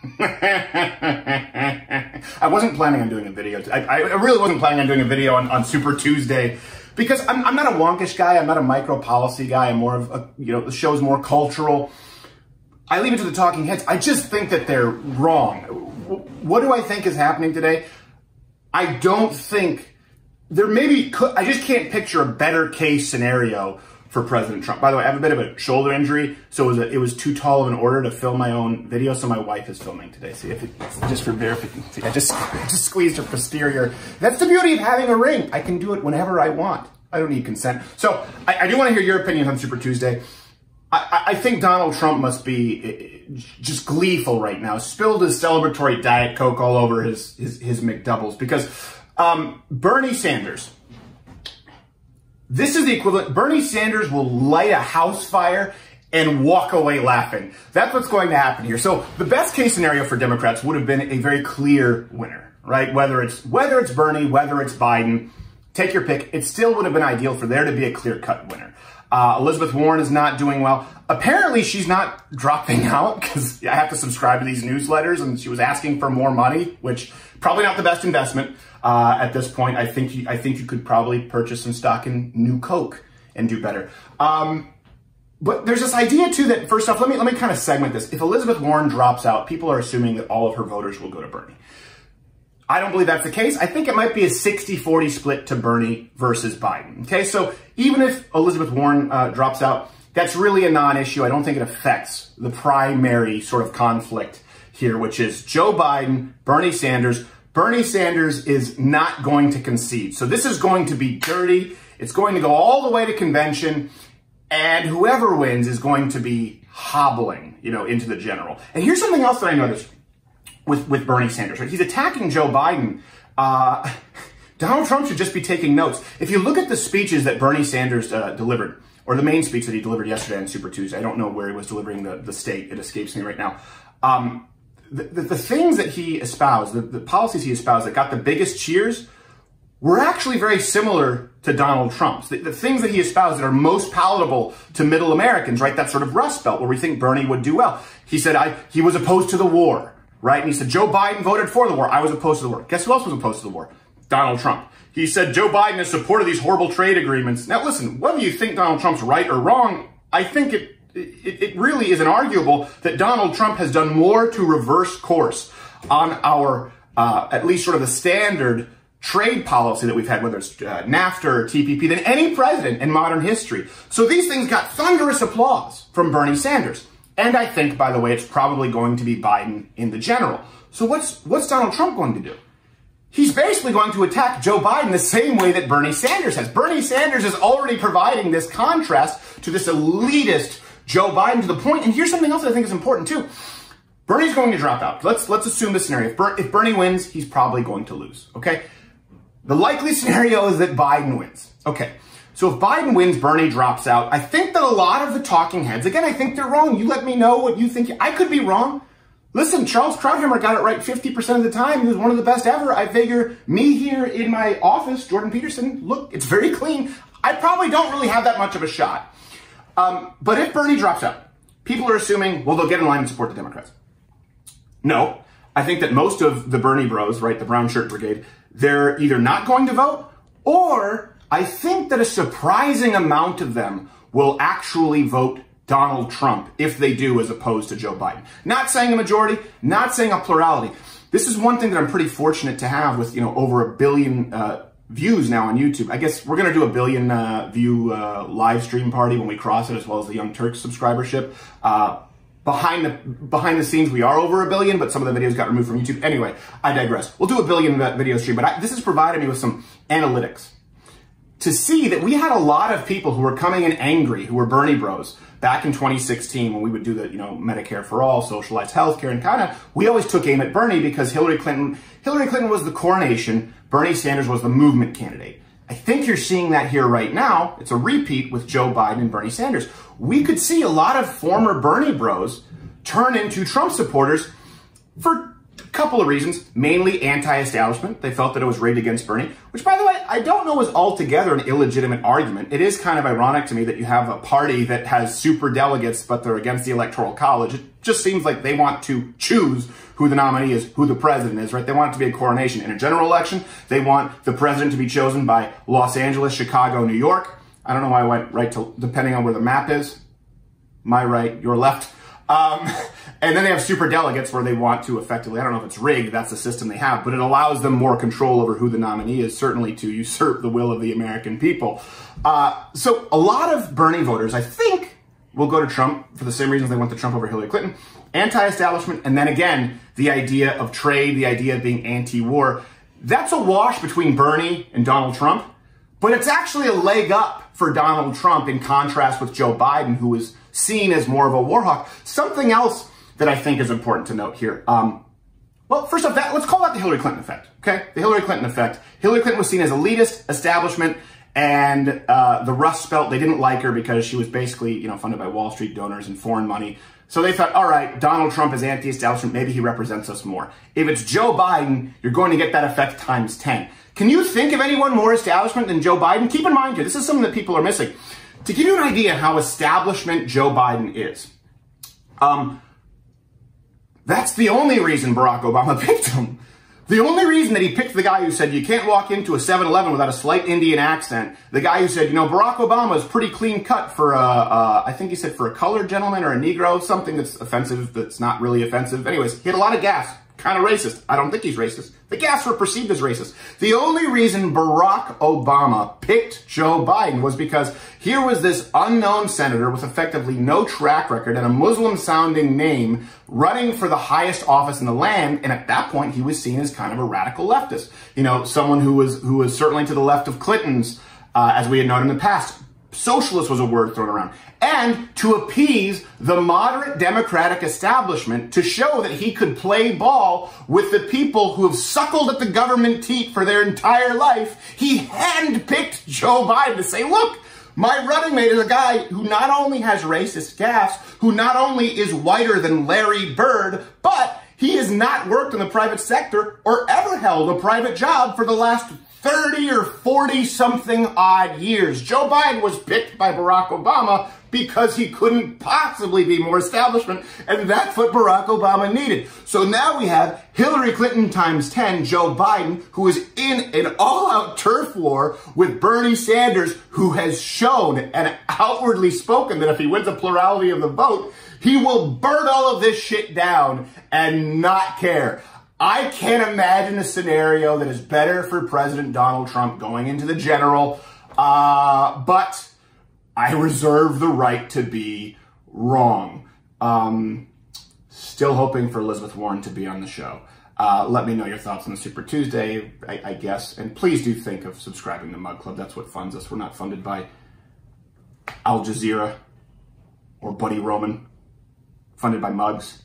I wasn't planning on doing a video. I, I, really wasn't planning on doing a video on, on Super Tuesday because I'm, I'm, not a wonkish guy. I'm not a micro policy guy. I'm more of a, you know, the show's more cultural. I leave it to the talking heads. I just think that they're wrong. What do I think is happening today? I don't think there maybe I just can't picture a better case scenario for President Trump. By the way, I have a bit of a shoulder injury, so it was, a, it was too tall of an order to film my own video, so my wife is filming today. See if it, just for verification. I just, just squeezed her posterior. That's the beauty of having a ring. I can do it whenever I want. I don't need consent. So I, I do want to hear your opinion on Super Tuesday. I, I, think Donald Trump must be eh, just gleeful right now. Spilled his celebratory Diet Coke all over his, his, his McDoubles because um, Bernie Sanders, this is the equivalent. Bernie Sanders will light a house fire and walk away laughing. That's what's going to happen here. So the best case scenario for Democrats would have been a very clear winner, right? Whether it's whether it's Bernie, whether it's Biden, take your pick. It still would have been ideal for there to be a clear cut winner. Uh, Elizabeth Warren is not doing well. Apparently, she's not dropping out because I have to subscribe to these newsletters, and she was asking for more money, which probably not the best investment uh, at this point. I think you, I think you could probably purchase some stock in New Coke and do better. Um, but there's this idea too that first off, let me let me kind of segment this. If Elizabeth Warren drops out, people are assuming that all of her voters will go to Bernie. I don't believe that's the case. I think it might be a 60-40 split to Bernie versus Biden. Okay, so even if Elizabeth Warren uh, drops out, that's really a non-issue. I don't think it affects the primary sort of conflict here, which is Joe Biden, Bernie Sanders. Bernie Sanders is not going to concede. So this is going to be dirty. It's going to go all the way to convention, and whoever wins is going to be hobbling, you know, into the general. And here's something else that I noticed with, with Bernie Sanders. Right? He's attacking Joe Biden. Uh, Donald Trump should just be taking notes. If you look at the speeches that Bernie Sanders uh, delivered, or the main speech that he delivered yesterday on Super Tuesday, I don't know where he was delivering the, the state. It escapes me right now. Um, the, the, the, things that he espoused, the, the policies he espoused that got the biggest cheers, were actually very similar to Donald Trump's. The, the, things that he espoused that are most palatable to middle Americans, right? That sort of Rust Belt where we think Bernie would do well. He said I, he was opposed to the war right? And he said, Joe Biden voted for the war. I was opposed to the war. Guess who else was opposed to the war? Donald Trump. He said, Joe Biden has supported these horrible trade agreements. Now, listen, whether you think Donald Trump's right or wrong, I think it, it, it really is inarguable that Donald Trump has done more to reverse course on our, uh, at least sort of the standard trade policy that we've had, whether it's uh, NAFTA or TPP, than any president in modern history. So these things got thunderous applause from Bernie Sanders. And I think, by the way, it's probably going to be Biden in the general. So what's, what's Donald Trump going to do? He's basically going to attack Joe Biden the same way that Bernie Sanders has. Bernie Sanders is already providing this contrast to this elitist Joe Biden to the point, and here's something else that I think is important too. Bernie's going to drop out. Let's let's assume this scenario. If, Ber if Bernie wins, he's probably going to lose. Okay. The likely scenario is that Biden wins. Okay. So if Biden wins, Bernie drops out. I think that a lot of the talking heads, again, I think they're wrong. You let me know what you think. I could be wrong. Listen, Charles Krauthammer got it right 50% of the time. He was one of the best ever. I figure me here in my office, Jordan Peterson, look, it's very clean. I probably don't really have that much of a shot. Um, but if Bernie drops out, people are assuming, well, they'll get in line and support the Democrats. No, I think that most of the Bernie bros, right, the brown shirt brigade, they're either not going to vote or I think that a surprising amount of them will actually vote Donald Trump if they do as opposed to Joe Biden. Not saying a majority, not saying a plurality. This is one thing that I'm pretty fortunate to have with, you know, over a billion uh, views now on YouTube. I guess we're going to do a billion uh, view uh, live stream party when we cross it as well as the Young Turks subscribership. Uh, behind the behind the scenes, we are over a billion, but some of the videos got removed from YouTube. Anyway, I digress. We'll do a billion video stream, but I, this has provided me with some analytics to see that we had a lot of people who were coming in angry, who were Bernie bros, back in 2016 when we would do the, you know, Medicare for all, socialized healthcare, and kind of, we always took aim at Bernie because Hillary Clinton, Hillary Clinton was the coronation, Bernie Sanders was the movement candidate. I think you're seeing that here right now. It's a repeat with Joe Biden and Bernie Sanders. We could see a lot of former Bernie bros turn into Trump supporters for couple of reasons, mainly anti-establishment. They felt that it was rigged against Bernie, which by the way, I don't know is altogether an illegitimate argument. It is kind of ironic to me that you have a party that has super delegates, but they're against the electoral college. It just seems like they want to choose who the nominee is, who the president is, right? They want it to be a coronation. In a general election, they want the president to be chosen by Los Angeles, Chicago, New York. I don't know why I went right to, depending on where the map is. My right, your left. Um, and then they have super delegates where they want to effectively, I don't know if it's rigged, that's the system they have, but it allows them more control over who the nominee is, certainly to usurp the will of the American people. Uh, so a lot of Bernie voters, I think, will go to Trump for the same reasons they went to Trump over Hillary Clinton. Anti-establishment, and then again, the idea of trade, the idea of being anti-war. That's a wash between Bernie and Donald Trump, but it's actually a leg up for Donald Trump in contrast with Joe Biden, who is seen as more of a war hawk. Something else that I think is important to note here. Um, well, first off, that, let's call that the Hillary Clinton effect, okay? The Hillary Clinton effect. Hillary Clinton was seen as elitist, establishment, and uh, the Rust Belt, they didn't like her because she was basically, you know, funded by Wall Street donors and foreign money. So they thought, all right, Donald Trump is anti-establishment. Maybe he represents us more. If it's Joe Biden, you're going to get that effect times 10. Can you think of anyone more establishment than Joe Biden? Keep in mind here, this is something that people are missing. To give you an idea how establishment Joe Biden is, um, that's the only reason Barack Obama picked him. The only reason that he picked the guy who said you can't walk into a 7-Eleven without a slight Indian accent, the guy who said, you know, Barack Obama is pretty clean cut for a, uh, I think he said for a colored gentleman or a Negro, something that's offensive that's not really offensive. Anyways, he had a lot of gas kind of racist. I don't think he's racist. The gas were perceived as racist. The only reason Barack Obama picked Joe Biden was because here was this unknown senator with effectively no track record and a Muslim sounding name running for the highest office in the land. And at that point, he was seen as kind of a radical leftist. You know, someone who was, who was certainly to the left of Clinton's, uh, as we had known in the past. Socialist was a word thrown around. And to appease the moderate Democratic establishment to show that he could play ball with the people who have suckled at the government teat for their entire life, he handpicked Joe Biden to say, look, my running mate is a guy who not only has racist gas, who not only is whiter than Larry Bird, but he has not worked in the private sector or ever held a private job for the last 30 or 40 something odd years. Joe Biden was picked by Barack Obama because he couldn't possibly be more establishment, and that's what Barack Obama needed. So now we have Hillary Clinton times 10, Joe Biden, who is in an all-out turf war with Bernie Sanders, who has shown and outwardly spoken that if he wins a plurality of the vote, he will burn all of this shit down and not care. I can't imagine a scenario that is better for President Donald Trump going into the general, uh, but I reserve the right to be wrong. Um, still hoping for Elizabeth Warren to be on the show. Uh, let me know your thoughts on the Super Tuesday, I, I, guess. And please do think of subscribing to Mug Club. That's what funds us. We're not funded by Al Jazeera or Buddy Roman. Funded by mugs.